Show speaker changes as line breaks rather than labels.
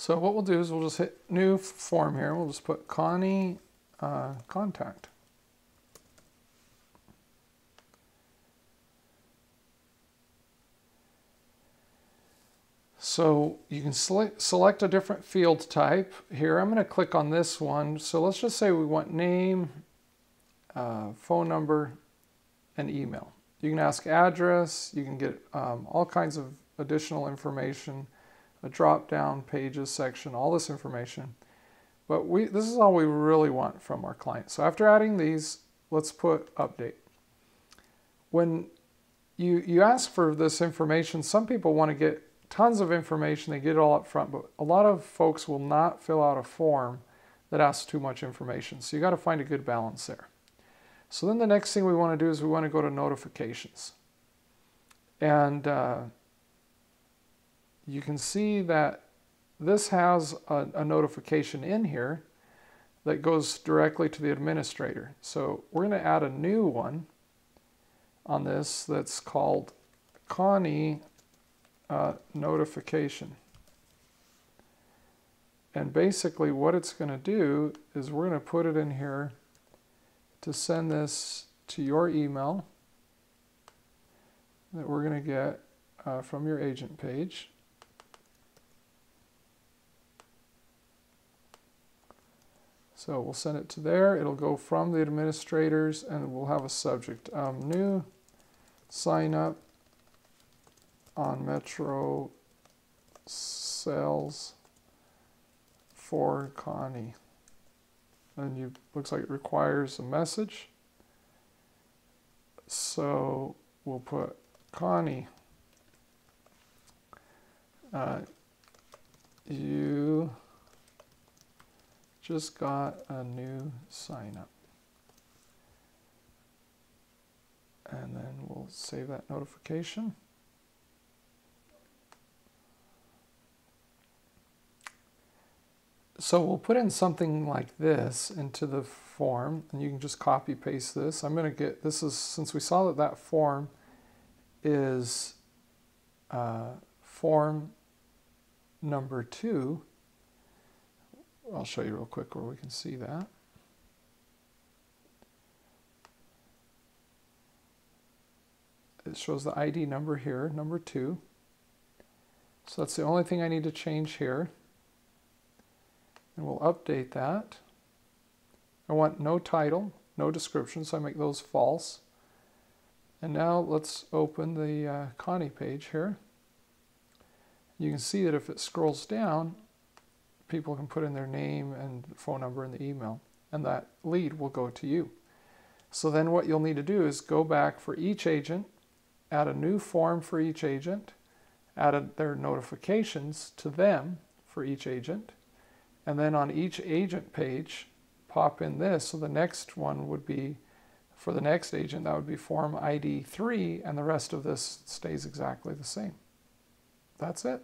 So what we'll do is we'll just hit new form here. We'll just put Connie uh, contact. So you can select, a different field type. Here, I'm going to click on this one. So let's just say we want name, uh, phone number, and email. You can ask address, you can get um, all kinds of additional information, a drop-down pages section, all this information. But we, this is all we really want from our client. So after adding these, let's put update. When you, you ask for this information, some people want to get tons of information, they get it all up front, but a lot of folks will not fill out a form that asks too much information. So you got to find a good balance there. So then the next thing we want to do is we want to go to notifications. And uh, you can see that this has a, a, notification in here that goes directly to the administrator. So we're going to add a new one on this that's called Connie uh, notification. And basically what it's going to do is we're going to put it in here to send this to your email that we're going to get uh, from your agent page. So we'll send it to there. It'll go from the administrators and we'll have a subject. Um, new sign up on Metro sales for Connie. And you looks like it requires a message. So we'll put Connie. Uh, you just got a new sign up. And then we'll save that notification. So we'll put in something like this into the form, and you can just copy paste this. I'm going to get, this is, since we saw that that form is uh, form number two, I'll show you real quick where we can see that. It shows the ID number here, number two. So that's the only thing I need to change here and we'll update that. I want no title, no description, so I make those false. And now let's open the uh, Connie page here. You can see that if it scrolls down, people can put in their name and phone number in the email, and that lead will go to you. So then what you'll need to do is go back for each agent, add a new form for each agent, add their notifications to them for each agent, and then on each agent page, pop in this. So the next one would be, for the next agent, that would be form ID 3, and the rest of this stays exactly the same. That's it.